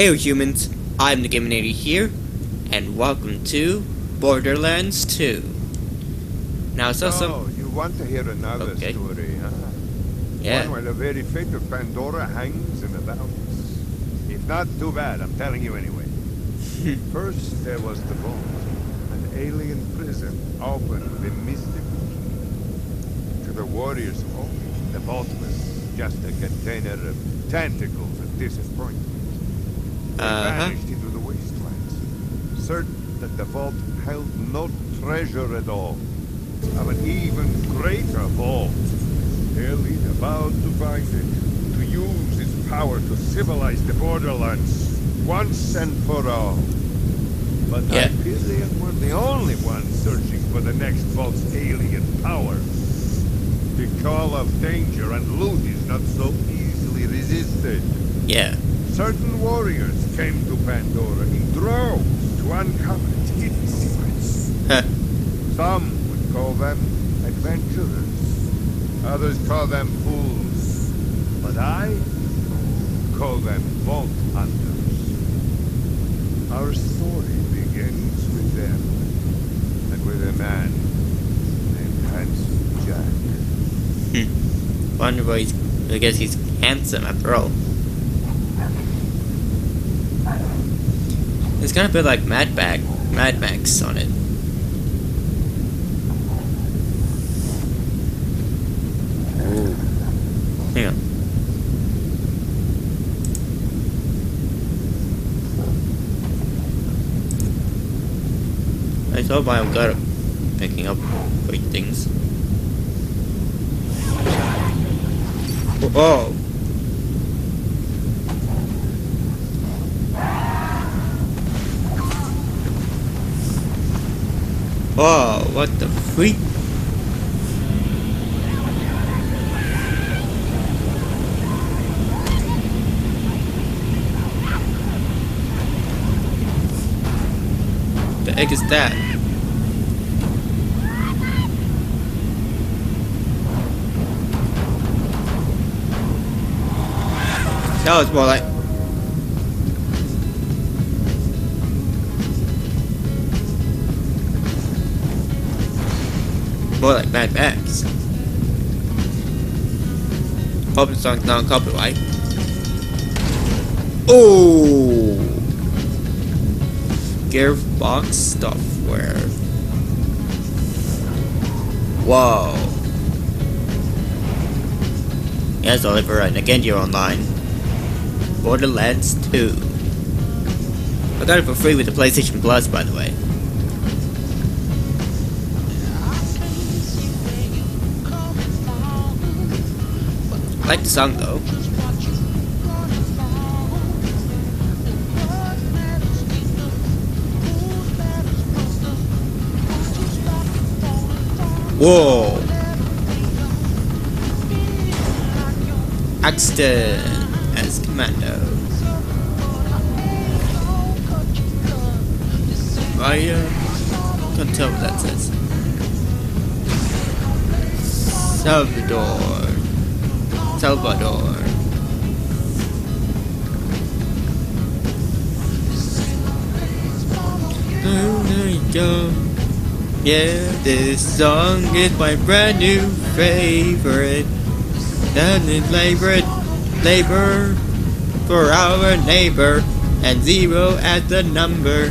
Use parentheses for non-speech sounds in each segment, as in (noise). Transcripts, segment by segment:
Hey humans, I'm the Gaminator here, and welcome to Borderlands 2. Now, so. Oh, you want to hear another Okay. story, huh? Yeah, One where the very fate of Pandora hangs in the balance. If not, too bad, I'm telling you anyway. (laughs) First, there was the vault, an alien prison open with a mystical key. To the warriors of the vault was just a container of tentacles of disappointment. Uh-huh. vanished into the wastelands, certain that the vault held no treasure at all. Of an even greater vault. Their leader vowed to find it, to use its power to civilize the borderlands once and for all. But Yeah. Hyperion were the only ones searching for the next vault's alien power. The call of danger and loot is not so easily resisted. yeah. Certain warriors came to Pandora in droves to uncover its hidden secrets. Some would call them adventurers. Others call them fools. But I call them vault hunters. Our story begins with them. And with a man named Handsome Jack. Hmm. Wonder why he's... I guess he's handsome after all. It's gonna be like Mad Max, Mad Max on it. Ooh. Hang on. I thought I'm good picking up great things. Whoa. Whoa, what the freak? The heck is that? That was more like more like Mad Max. Hope the song's not on copyright. Oh, Gearbox software. Whoa. Yes, Oliver, and again you're online. Borderlands 2. I got it for free with the PlayStation Plus, by the way. Like the song though. Whoa! Axton as commando. Uh, can't tell what that says. Salvador. Salvador. Yeah, this song is my brand new favorite. And it's labor, labor for our neighbor, and zero as the number.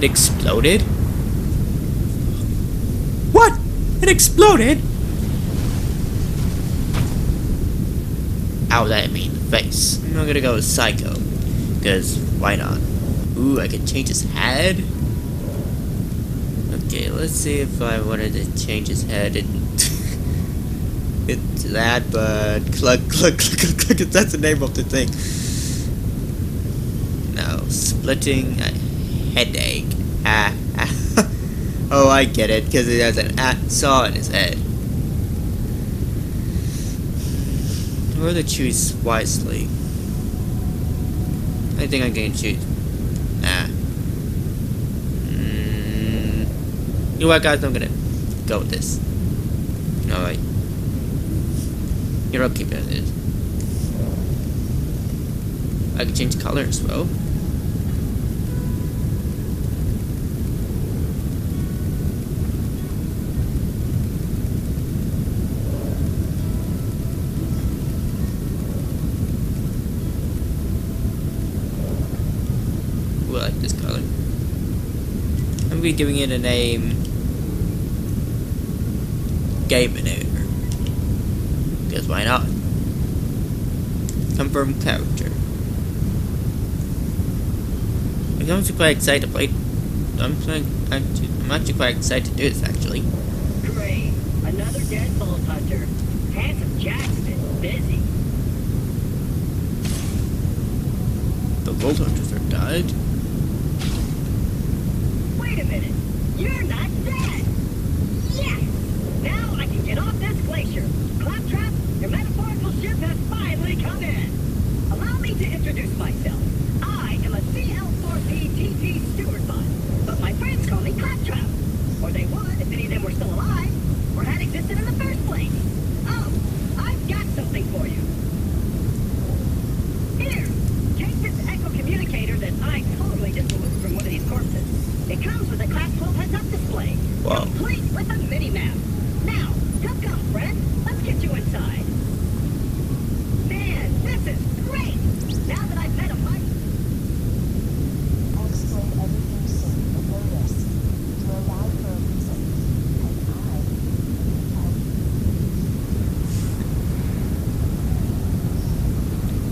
It exploded? What? It exploded? Ow, that hit me in the face. I'm gonna go with Psycho. Because, why not? Ooh, I can change his head? Okay, let's see if I wanted to change his head. It, that, but (laughs) cluck, cluck, cluck, cluck, cluck, that's the name of the thing. No, splitting a headache. Ah, ah. (laughs) Oh, I get it, because it has an at saw in his head. To choose wisely. I think I'm to choose. Ah. Mm. You know what, guys? I'm gonna go with this. Alright. Here, I'll keep it as is. I can change color as well. Like this color. I'm gonna be giving it a name. Game Maneuver. Because why not? Confirm character. I'm actually quite excited to play. I'm, actually, I'm actually quite excited to do this actually. Great. Another dead vault hunter. Handsome Jack's been busy. The Vault Hunters are died. Wait a minute. You're not dead. Yes! Now I can get off this glacier. Claptrap, your metaphorical ship has finally come in. Allow me to introduce myself. I am a CL4P TP steward bot, but my friends call me Claptrap. Or they would if any of them were still alive, or had existed in the first place. Oh, I've got something for you. Here, take this echo communicator that I totally just removed from one of these corpses. It comes with a Class 12 heads-up display, Wow. complete with a mini-map. Now, come come, friend. Let's get you inside. Man, this is great! Now that I've met a mic... I'll explain everything soon, but know this. You're alive for a reason. And I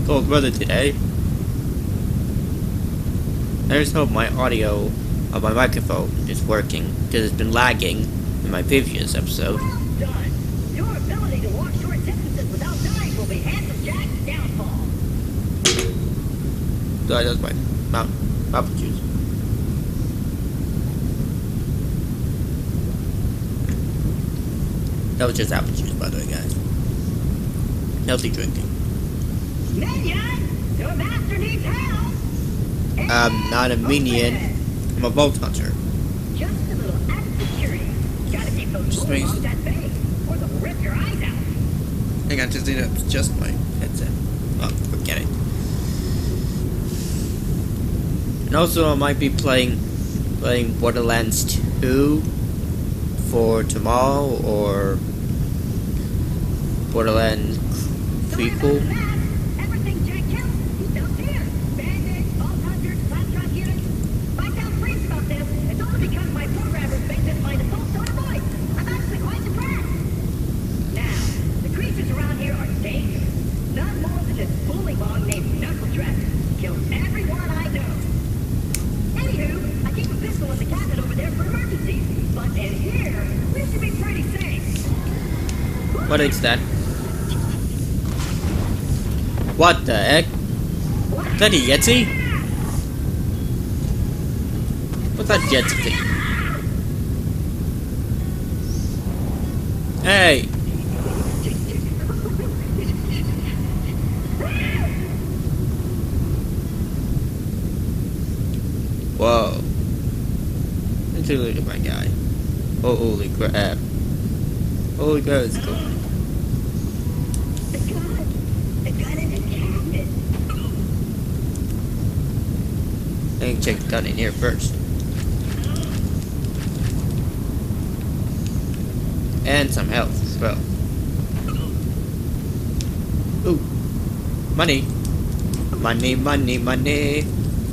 help weather today. I just hope my audio of my microphone is working because it's been lagging in my previous episode. Well! Your ability to walk short distances without dying will be Handsome Jack's downfall. So that was my mount apple juice. That was just apple juice, by the way, guys. Healthy drinking. Minion! Your master needs help! I'm not a minion. I'm a Vault Hunter. Just a little added security. Gotta keep those Just makes- off that bay, or they'll rip your eyes out. Hang on, just need to adjust my headset. Oh, forget it. And also, I might be playing playing Borderlands 2 for tomorrow or Borderlands prequel. the mess. Everything Jack kills, he dumps here. Bandits, vault hunters, claptrap units. If I sound freaks about this, it's only because my programmers make this my default tone of voice. I'm actually quite depressed. Now, the creatures around here are dangerous. None more than this bullymong named Knuckle Dragger. Kills everyone I know. Anywho, I keep a pistol in the cabinet over there for emergencies. But in here, we should be pretty safe. What is that? What the heck? Is that a Yeti? What's that Yeti thing? Hey! Whoa. Let's look at my guy. Oh, holy crap. Holy crap, it's cool. The gun! The gun in the cabinet! Let me check gun in here first. And some health as well. Ooh. Money. Money, money, money.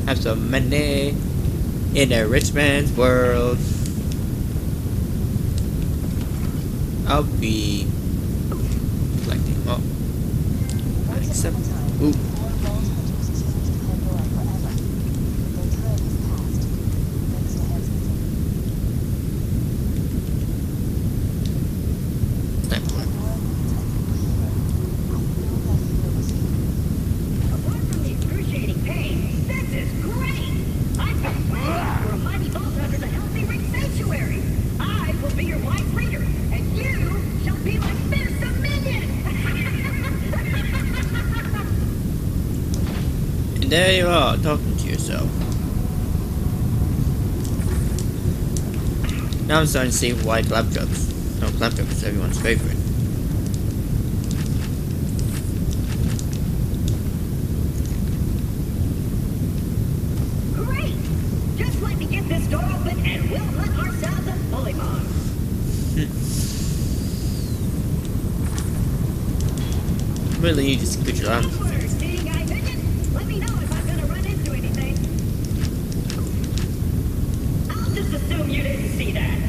Have some money. In a rich man's world. I'll be collecting. Oh, ooh. four vault hunters used to keep Pandora forever. Their time has passed, thanks to Hanson. time for it. Pandora needs a new healer. I feel that healer was you. Apart from the excruciating pain, this is great! I feel ready for a mighty vault hunter to help me reach sanctuary! And there you are, talking to yourself. Now I'm starting to see why Claptrap's no Claptrap is everyone's favorite. Great! Just let me get this door open and we'll hunt ourselves a bullymong. Really need to scooch around. Order, seeing guy vision. Let me know if I'm gonna run into anything. I'll just assume you didn't see that. Well,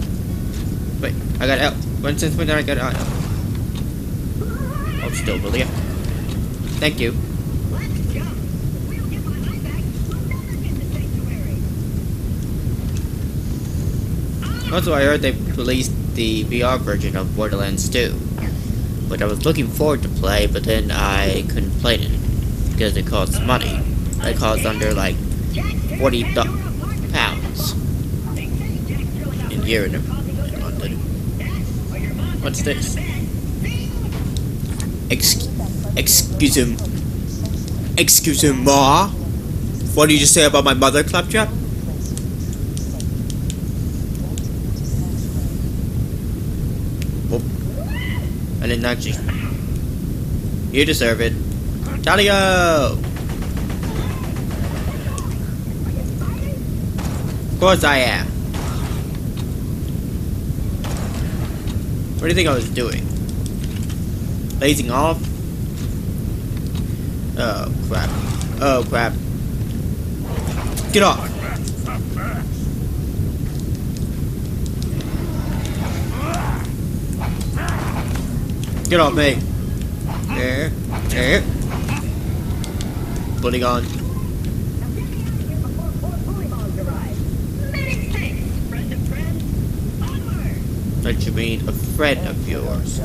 Wait, I got out. One since when I got out. Oh, still really. Thank you. Let's go. If we don't get my eye back, we'll never get to sanctuary. Also, I heard they released the VR version of Borderlands 2. Which I was looking forward to play, but then I couldn't play it because it costs money. It costs under like 40 turn do- your apartment. pounds They say Jack's drilling out in here in, causing us in London. Dad, or your mom What's this? Ex- excuse him. Excuse him, Ma? What did you just say about my mother, Claptrap? I didn't actually. You deserve it. Talio! Of course I am. What do you think I was doing? Lazing off? Oh crap. Oh crap. Get off! Get off me! There. There. Putting on. Now get me out of here before more bullymongs arrive. Many thanks, friend of friends. What you mean, a friend of yours?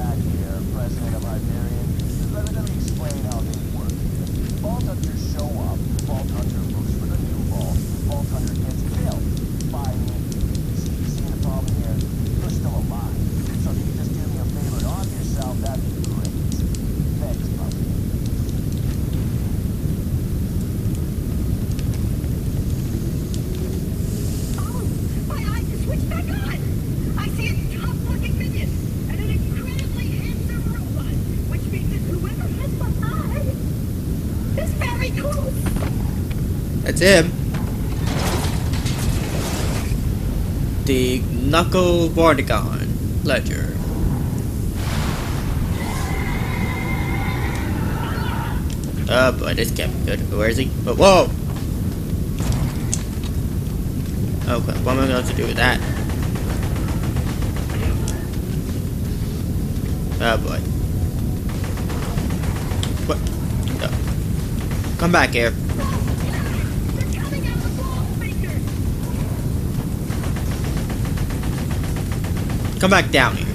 Vault Hunter looks for the new vault, Vault Hunter gets killed by me. See, see the problem here? You're still alive. So if you could just do me a favor and arm yourself, that'd be great. Thanks, puppy. Oh, my eyes just switched back on. I see a tough-looking minion and an incredibly handsome robot, which means that whoever has my eye is very close. That's him. The Knuckle Vortigaunt Ledger. Uh, oh boy, this can't be good. Where is he? Oh, whoa! Oh, okay, what am I going to do with that? Oh boy. What? No. Come back here. Come back down here.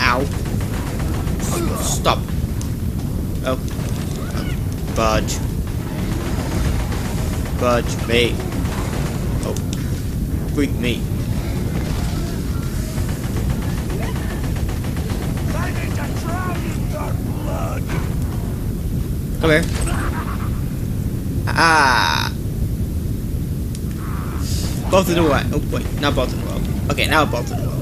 Ow. Stop. Oh. Budge. Budge me. Oh. Freak me. I need ah to drown in your blood! Come here. Ah. Both in the way. Oh wait, not both in the world. Okay, now both in the world.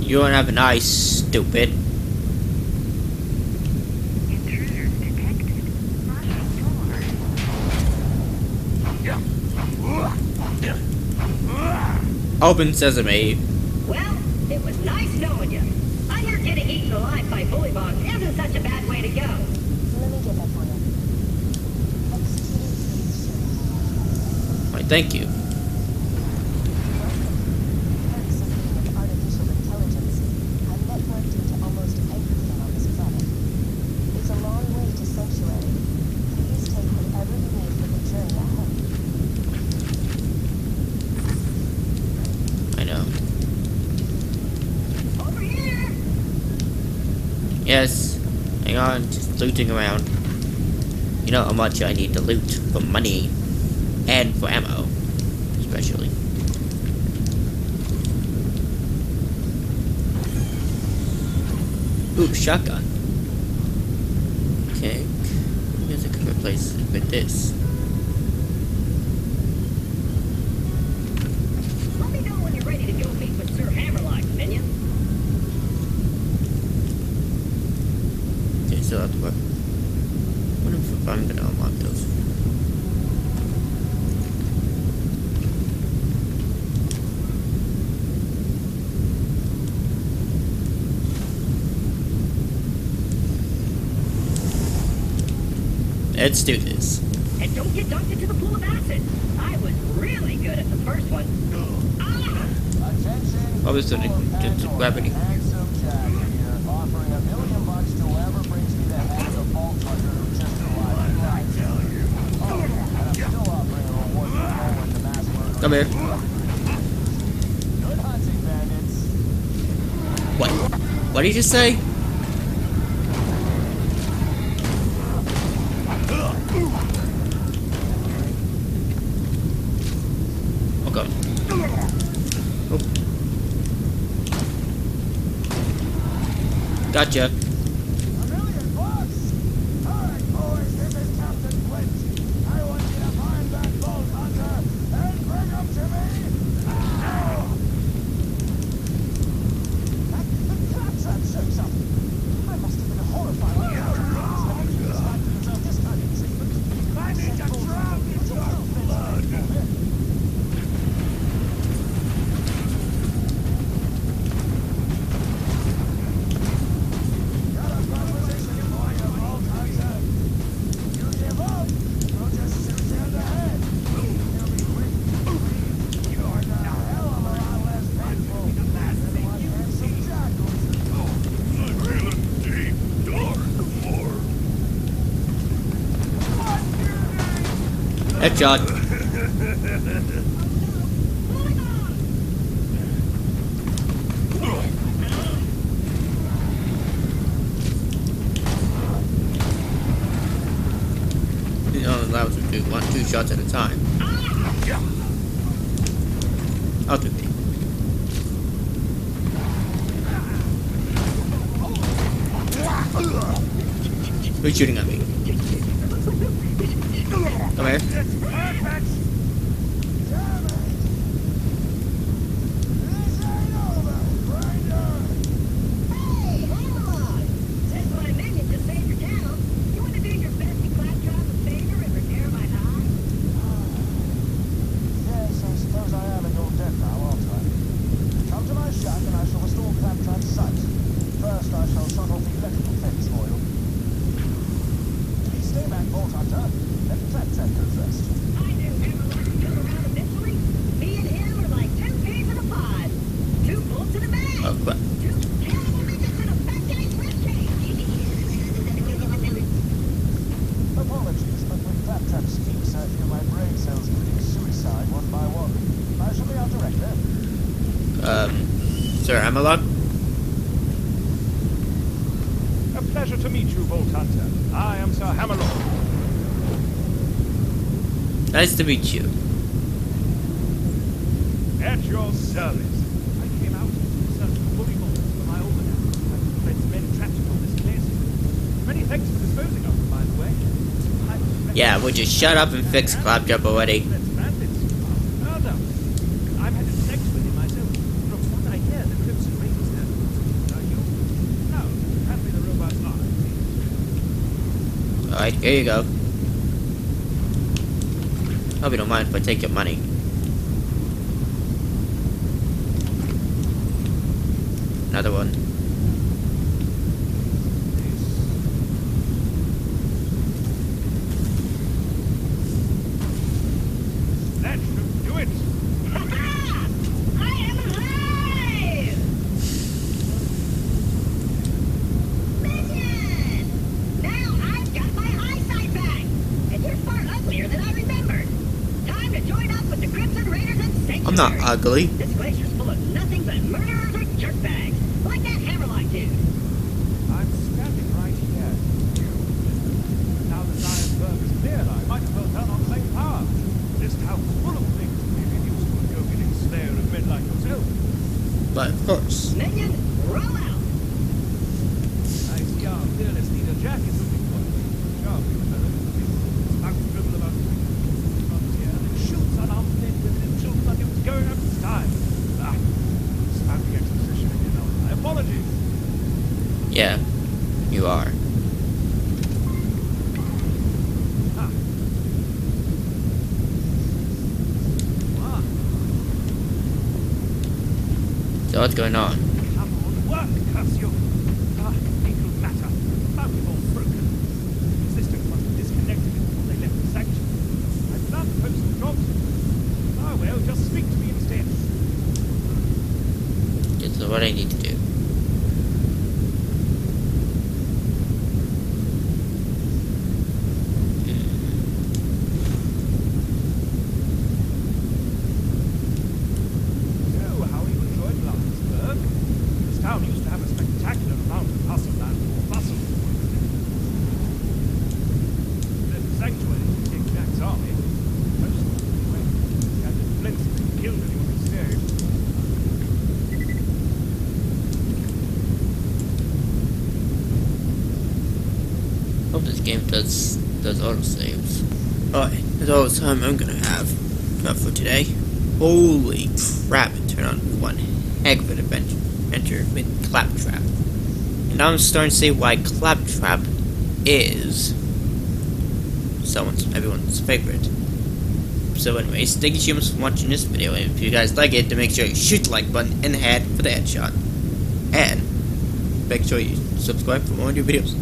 You don't have an eye for Open sesame. Well, it was nice knowing you. I heard getting eaten alive by bullymongs isn't such a bad way to go. Let me get that for you. Why, thank you. Yes. Hang on, just looting around. You know how much I need to loot for money and for ammo, especially. Ooh, shotgun. Okay. Here's a good replace it with this. Let me know when you're ready to go meet with Sir Hammerlock, minion. Okay, still have to work. What if I'm gonna unlock those? Let's do this. And don't get dunked into the pool of acid. I was really good at the first one. Ah! Attention. Doing it to gravity. Handsome Jack here, offering a million bucks to whoever brings me the head of Vault Hunter who just arrived. I tell you. Oh, and I'm still offering a reward for following the mass murder. Come here. What? What did you just say? Oh, okay. Oh. Gotcha. A million bucks? All right, boys, this is Captain Flint. I want you to find that Vault Hunter and bring him to me now. That, the claptrap shows up. I must have been horrified when I heard the news that he was like to deserve this kind of treatment. I need to drown in your blood. Got a proposition for you, Vault Hunter. You give up, we'll just shoot you in the head. You'll be quick. You're the hell of a lot less painful than what handsome Jack was. Headshot. It only allows you to do one, two shots at a time. I'll do it. Who's shooting at me? Come here. Damn it! This ain't over, Grinder! Hey, Hammerlock! Says my minion just saved your town. You want to do your bestie Claptrap a favor and repair my eye? Yes, I suppose I am in your debt now, aren't I? Come to my shack and I shall restore Claptrap's sight. First, I shall shut off the electrical fence for you. Please stay back, Vault Hunter. Let Claptrap go first. I knew Hammerlock would come around eventually. Me and him are like two peas in a pod. Two bullets in a bag. Oh, crap. Two cannibal midgets in a fat guy's ribcage. Apologies, but with Claptrap's scheme searching my brain cells committing suicide one by one, I shall be our director. Um, Sir Hammerlock? A pleasure to meet you, Vault Hunter. I am Sir Hammerlock. Nice to meet you. At your service. I came out to search for bullymongs for my almanac. I've friends men trapped on this place. Many thanks for disposing of them, by the way. Yeah, would you shut up and fix Claptrap already? That's bandits. Oh, no. I've had sex with him myself. From what I hear, the Crimson Raiders have. Are you? No. Apparently the robots are. Alright, here you go. Hope you don't mind if I take your money. Another one. Not ugly. This glacier's full of nothing but murderers jerkbags. Like that Hammerlock dude. I'm standing right here. Now that is clear, I might as well turn on the power. This town's full of things be to go getting slayer of men like yourself. But of course. Minion, roll out. I see our fearless leader Jack is looking for you dribble about the frontier and shoots unarmed men, women, and children like it was going up the sky. Ah, exposition again, aren't I? Apologies. Yeah, you are. Ah. Ah, So what's going on, work, curse you. Ah, legal matter. Motive all broken. Systems must have disconnected before they left the sanctuary. I found the postal jobs. Ah, well, just speak to me instead. This is what I need to do. So, how you enjoyed Blankenberg? This town used to have a spectacular amount of hustle and bustle. The sanctuary was King Jack's army. Most of them went. He had plenty to kill anyone who stayed. Hope this game does does auto saves. Alright, time I'm gonna have enough for today. Holy crap, it turned one heck of an adventure, with Claptrap. And now I'm starting to see why Claptrap is someone's everyone's favorite. So anyways, thank you so much for watching this video, and if you guys like it, then make sure you shoot the like button in the head for the headshot. And make sure you subscribe for more new videos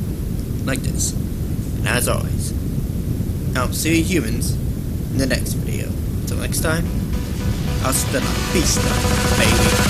like this. And as always, I'll see you humans in the next video. Until next time, I'll spend a peace, baby.